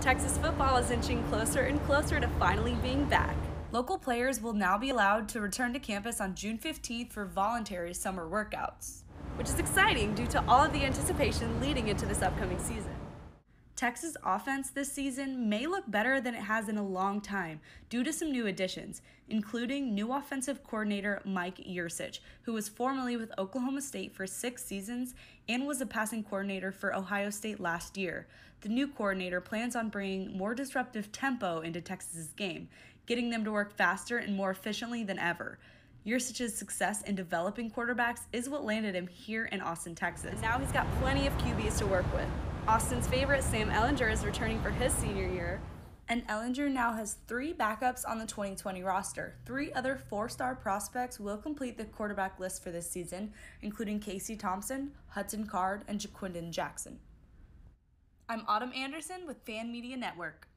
Texas football is inching closer and closer to finally being back. Local players will now be allowed to return to campus on June 15th for voluntary summer workouts, which is exciting due to all of the anticipation leading into this upcoming season. Texas offense this season may look better than it has in a long time due to some new additions, including new offensive coordinator Mike Yurcich, who was formerly with Oklahoma State for six seasons and was a passing coordinator for Ohio State last year. The new coordinator plans on bringing more disruptive tempo into Texas's game, getting them to work faster and more efficiently than ever. Yurcich's success in developing quarterbacks is what landed him here in Austin, Texas. Now he's got plenty of QBs to work with. Austin's favorite, Sam Ehlinger, is returning for his senior year. And Ehlinger now has three backups on the 2020 roster. Three other four star prospects will complete the quarterback list for this season, including Casey Thompson, Hudson Card, and Ja'Quinden Jackson. I'm Autumn Anderson with Fan Media Network.